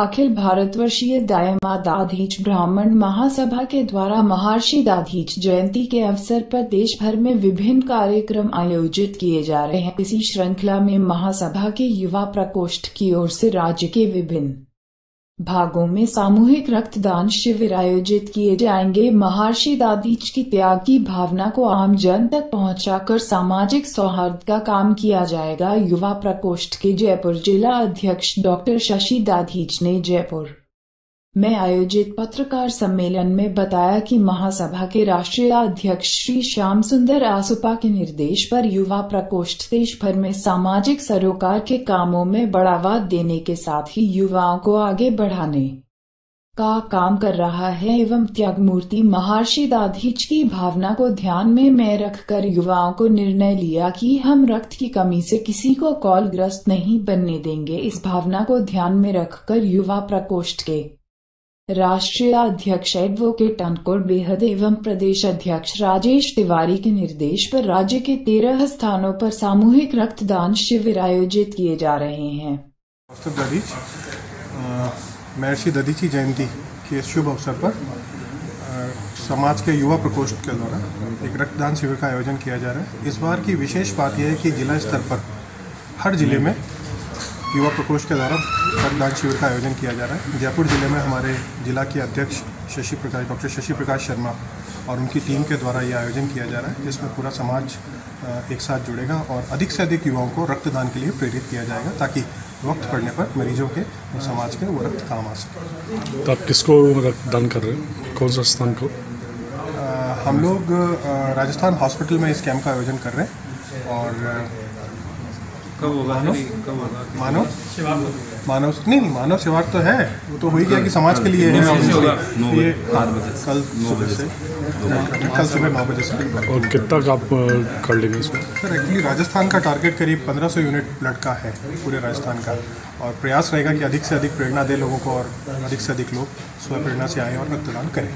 अखिल भारतवर्षीय दायमा दाधीच ब्राह्मण महासभा के द्वारा महर्षि दाधीच जयंती के अवसर पर देश भर में विभिन्न कार्यक्रम आयोजित किए जा रहे हैं। इसी श्रृंखला में महासभा के युवा प्रकोष्ठ की ओर से राज्य के विभिन्न भागों में सामूहिक रक्तदान शिविर आयोजित किए जाएँगे। महर्षि दादीज की त्याग की भावना को आम जन तक पहुंचाकर सामाजिक सौहार्द का काम किया जाएगा। युवा प्रकोष्ठ के जयपुर जिला अध्यक्ष डॉक्टर शशि दाधीच ने जयपुर में आयोजित पत्रकार सम्मेलन में बताया कि महासभा के राष्ट्रीय अध्यक्ष श्री श्याम सुंदर आसुपा के निर्देश पर युवा प्रकोष्ठ देश भर में सामाजिक सरोकार के कामों में बढ़ावा देने के साथ ही युवाओं को आगे बढ़ाने का काम कर रहा है एवं त्यागमूर्ति महर्षि दाधीच की भावना को ध्यान में में रखकर युवाओं को निर्णय लिया कि हम रक्त की कमी से किसी को कॉलग्रस्त नहीं बनने देंगे। इस भावना को ध्यान में रखकर युवा प्रकोष्ठ के राष्ट्रीय अध्यक्ष एडवोकेट अंकुर बेहद एवं प्रदेश अध्यक्ष राजेश तिवारी के निर्देश पर राज्य के तेरह स्थानों पर सामूहिक रक्तदान शिविर आयोजित किए जा रहे हैं। महर्षि ददीची जयंती के शुभ अवसर पर समाज के युवा प्रकोष्ठ के द्वारा एक रक्तदान शिविर का आयोजन किया जा रहा है। इस बार की विशेष बात यह है कि जिला स्तर पर हर ज़िले में युवा प्रकोष्ठ के द्वारा रक्तदान शिविर का आयोजन किया जा रहा है। जयपुर ज़िले में हमारे जिला के अध्यक्ष शशि प्रकाश डॉक्टर शशि प्रकाश शर्मा और उनकी टीम के द्वारा ये आयोजन किया जा रहा है जिसमें पूरा समाज एक साथ जुड़ेगा और अधिक से अधिक युवाओं को रक्तदान के लिए प्रेरित किया जाएगा ताकि वक्त पड़ने पर मरीजों के और समाज के वो रक्त काम आ सके। तो आप किसको रक्तदान कर रहे हैं? कौन सा स्थान को? हम लोग राजस्थान हॉस्पिटल में इस कैंप का आयोजन कर रहे हैं और कब होगा? कब होगा? मानव? मानव नहीं नहीं मानव सेवा तो है। वो तो हो ही गया कि समाज के लिए है। ये कल सुबह से। कल सुबह नौ बजे से। और कितना आप कर लेंगे इसमें सर एक्चुअली राजस्थान का टारगेट करीब 1500 यूनिट ब्लड का है पूरे राजस्थान का। और प्रयास रहेगा कि अधिक से अधिक प्रेरणा दे लोगों को और अधिक से अधिक लोग स्व प्रेरणा से आए और रक्तदान करें।